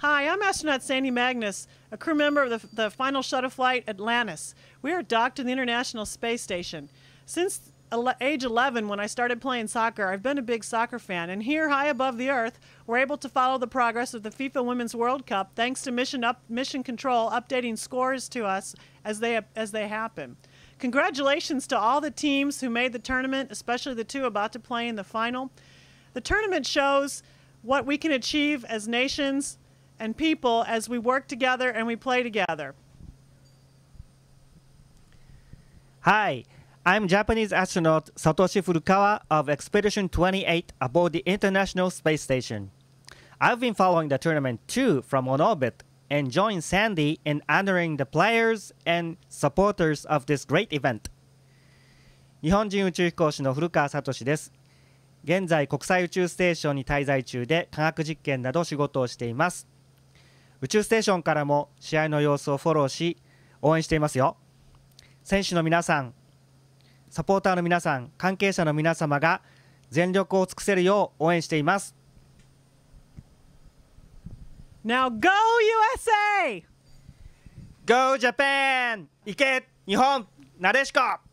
Hi, I'm astronaut Sandy Magnus, a crew member of the, the final shuttle flight Atlantis. We are docked in the International Space Station. Since age 11, when I started playing soccer, I've been a big soccer fan, and here, high above the Earth, we're able to follow the progress of the FIFA Women's World Cup thanks to Mission Up Mission Control updating scores to us as they as they happen. Congratulations to all the teams who made the tournament, especially the two about to play in the final. The tournament shows what we can achieve as nations and people as we work together and we play together. Hi, I'm Japanese astronaut Satoshi Furukawa of Expedition 28 aboard the International Space Station. I've been following the tournament too from on orbit and joined Sandy in honoring the players and supporters of this great event. 日本人宇宙飛行士の古川聡です。現在国際宇宙ステーションに滞在中で科学実験など仕事をしています。 宇宙ステーションからも試合の様子をフォローし応援していますよ。選手の皆さん、サポーターの皆さん、関係者の皆様が全力を尽くせるよう応援しています。Now go USA! Go Japan! 行け日本なでしこ